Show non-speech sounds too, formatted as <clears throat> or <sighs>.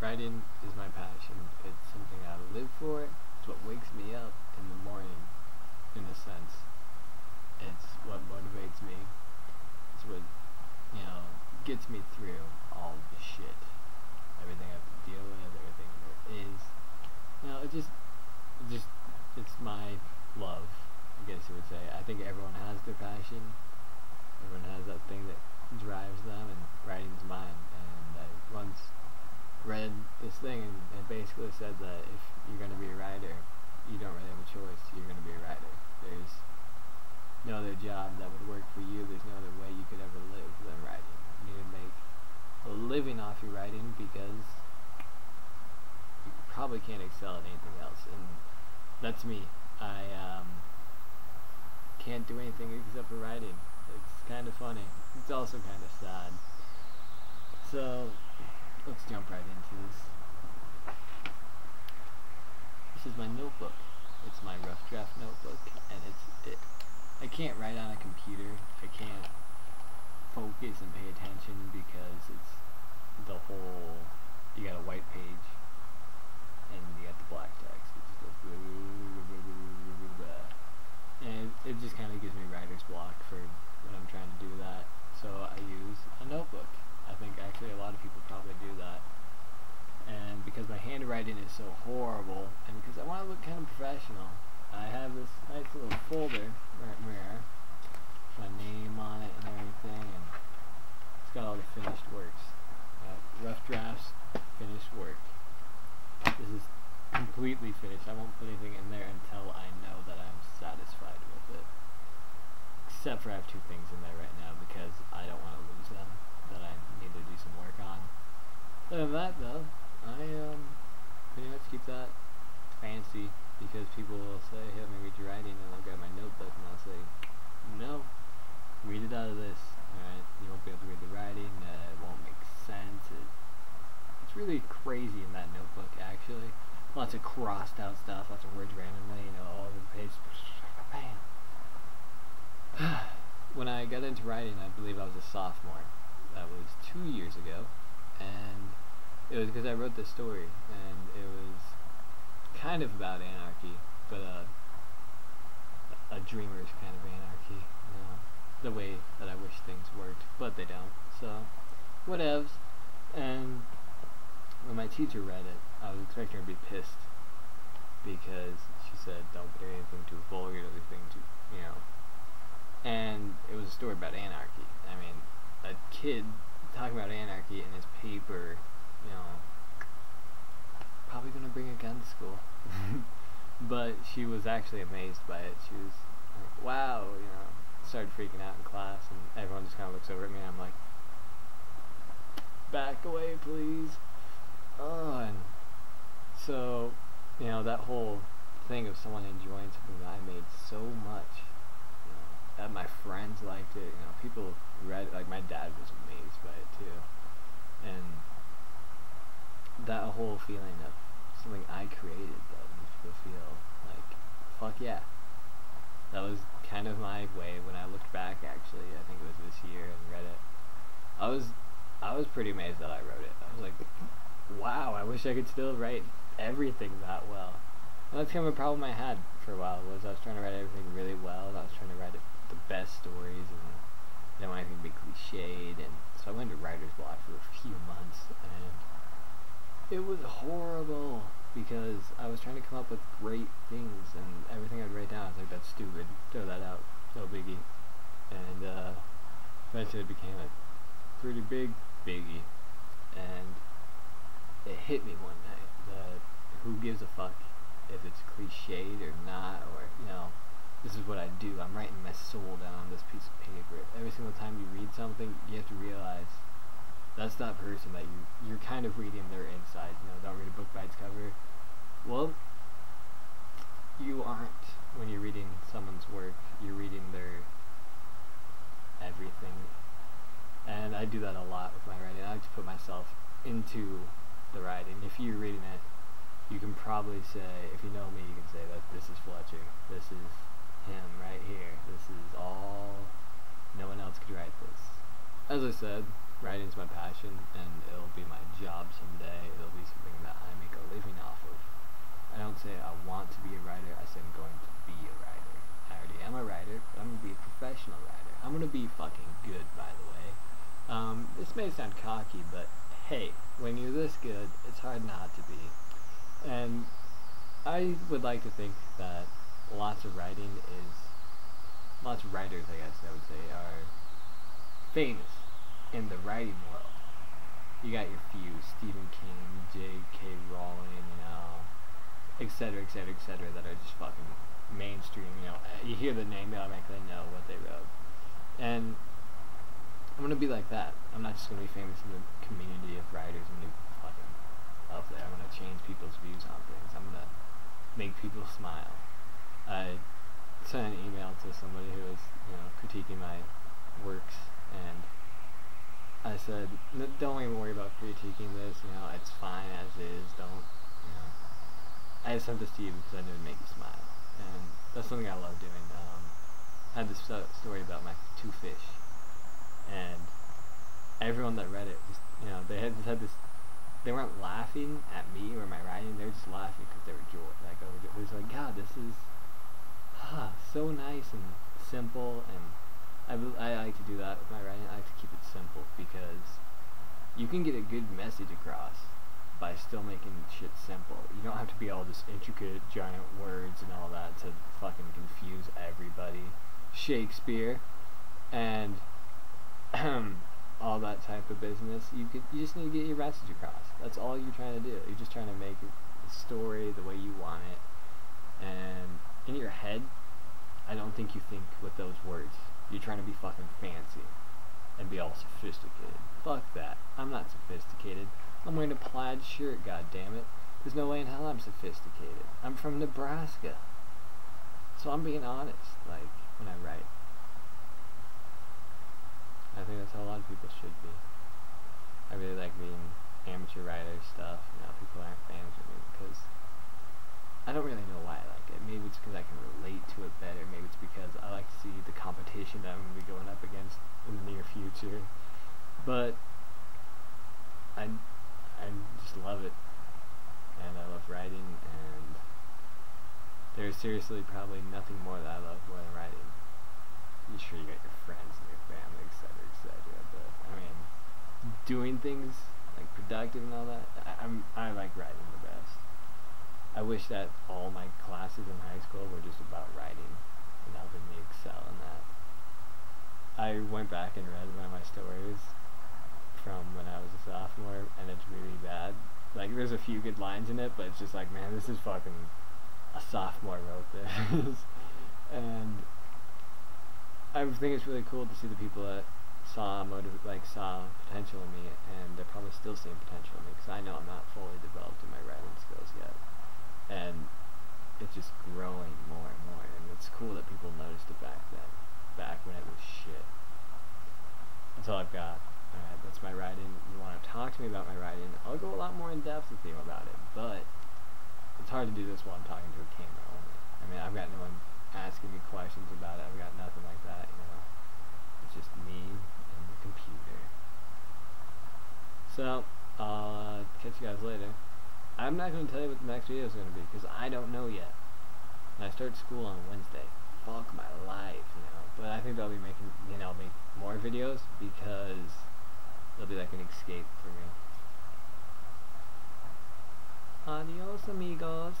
writing is my passion. It's something I live for. It's what wakes me up in the morning, in a sense. It's what motivates me. It's what, you know, gets me through all the shit. Everything I have to deal with, everything there is. You know, it just, it just, it's my love, I guess you would say. I think everyone has their passion. Everyone has that thing that drives them, and writing's mine. And I once read this thing, and it basically said that if you're going to be a writer, you don't really have a choice. You're going to be a writer. There's no other job that would work for you. There's no other way you could ever live than writing. You need to make a living off your writing because you probably can't excel at anything else. And that's me. I um, can't do anything except for writing. It's kind of funny. It's also kind of sad. So let's jump right into this. This is my notebook. It's my rough draft notebook, and it's it. I can't write on a computer. I can't focus and pay attention because it's the whole. You got a white page, and you got the black text. It just. And it just kind of gives me writer's block for what I'm trying to do that. So I use a notebook. I think actually a lot of people probably do that. And because my handwriting is so horrible, and because I want to look kind of professional, I have this nice little folder right here, my name on it and everything, and it's got all the finished works. Uh, rough drafts, finished work. This is completely finished. I won't put anything in there until I know that I'm satisfied with it. Except for I have two things in there right now because I don't want to lose them that I need to do some work on. Other than that, though, I um much keep that fancy because people will say, "Hey, let me read your writing," and I'll grab my notebook and I'll say, "No, read it out of this. Alright, you won't be able to read the writing. Uh, it won't make sense. It, it's really crazy in that notebook, actually. Lots of crossed out stuff, lots of words randomly, you know, all over the page. Bam. <sighs> when I got into writing, I believe I was a sophomore. That was two years ago, and it was because I wrote this story, and it was kind of about anarchy, but uh, a dreamer's kind of anarchy, you know, the way that I wish things worked, but they don't. So, whatevs. And when my teacher read it, I was expecting her to be pissed because she said, "Don't put anything too vulgar, anything too, you know." And it was a story about anarchy. I mean, a kid talking about anarchy in his paper you know, probably gonna bring a gun to school. <laughs> but she was actually amazed by it. She was like, wow, you know, started freaking out in class, and everyone just kind of looks over at me, and I'm like, back away, please. Oh, and so, you know, that whole thing of someone enjoying something that I made so much, you know, that my friends liked it, you know, people read, like my dad was amazed by it too, and that whole feeling of something I created that makes people feel like, fuck yeah. That was kind of my way when I looked back. Actually, I think it was this year and read it. I was, I was pretty amazed that I wrote it. I was like, wow, I wish I could still write everything that well. And that's kind of a problem I had for a while. Was I was trying to write everything really well. I was trying to write it, the best stories, and I didn't want anything to be cliched. And so I went to writer's block for a few months, and it was horrible because I was trying to come up with great things and everything I'd write down I was like that's stupid. Throw that out. No biggie. And uh, eventually it became a pretty big biggie. And it hit me one night that who gives a fuck if it's cliched or not or you know this is what I do. I'm writing my soul down on this piece of paper. Every single time you read something you have to realize that's that person that you you're kind of reading their inside. You know, don't read a book by its cover. Well, you aren't when you're reading someone's work. You're reading their everything, and I do that a lot with my writing. I like to put myself into the writing. If you're reading it, you can probably say, if you know me, you can say that this is Fletcher. This is him right here. This is all. No one else could write this. As I said, writing's my passion and it'll be my job someday. It'll be something that I make a living off of. I don't say I want to be a writer, I say I'm going to be a writer. I already am a writer, but I'm going to be a professional writer. I'm going to be fucking good, by the way. Um, this may sound cocky, but hey, when you're this good, it's hard not to be. And I would like to think that lots of writing is, lots of writers, I guess I would say, are famous in the writing world. You got your few, Stephen King, J.K. Rowling, you know, etc., etc., etc., that are just fucking mainstream. You know, you hear the name, you automatically know what they wrote. And I'm gonna be like that. I'm not just gonna be famous in the community of writers and be fucking up there. I'm gonna change people's views on things. I'm gonna make people <laughs> smile. I sent an email to somebody who was, you know, critiquing my works, and I said, don't even worry about critiquing this. You know, it's fine as is. Don't, you know. I just sent this to you because I knew it'd make you smile, and that's something I love doing. Um, I had this story about my two fish and everyone that read it, just, you know, they had just had this. They weren't laughing at me or my writing. They were just laughing because they were joy. Like overjoyed. It was like, God, this is, ah, so nice and simple. And I, I like to do that with my writing. I like to keep it simple because you can get a good message across by still making shit simple. You don't have to be all this intricate, giant words and all that to fucking confuse everybody. Shakespeare. And <clears throat> all that type of business. You could you just need to get your message across. That's all you're trying to do. You're just trying to make the story the way you want it. And in your head, I don't think you think with those words. You're trying to be fucking fancy and be all sophisticated. Fuck that. I'm not sophisticated. I'm wearing a plaid shirt, god damn it. There's no way in hell I'm sophisticated. I'm from Nebraska. So I'm being honest, like, when I write. I think that's how a lot of people should be. I really like being amateur writer stuff. You know, people aren't fans of me because I don't really know why I like it. Maybe it's because I can relate to it better. Maybe it's because I like to see the that I'm going to be going up against in the near future. But I, I just love it, and I love writing, and there's seriously probably nothing more that I love more than writing. You sure you got your friends and your family, etc etc. But I mean, doing things like productive and all that, I, I'm I like writing the best. I wish that all my classes in high school were just about writing and helping me excel in that. I went back and read one of my stories from when I was a sophomore, and it's really bad. Like, there's a few good lines in it, but it's just like, man, this is fucking a sophomore wrote this. <laughs> and I think it's really cool to see the people that saw motive, like saw potential in me, and they're probably still seeing potential in me because I know I'm not fully developed in my writing skills yet, and it's just growing more and more, and it's cool that people noticed it back then, back when it was shit. That's all I've got. Alright, that's my writing. You want to talk to me about my writing? I'll go a lot more in depth with you about it, but it's hard to do this while I'm talking to a camera only. I mean, I've got no one asking me questions about it. I've got nothing like that, you know. It's just me and the computer. So, I'll uh, catch you guys later. I'm not going to tell you what the next video is going to be, because I don't know yet. And I start school on Wednesday. Fuck my life, you know. But I think I'll be making, you know, make more videos, because it'll be like an escape for me. Adios, amigos.